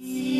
Yeah.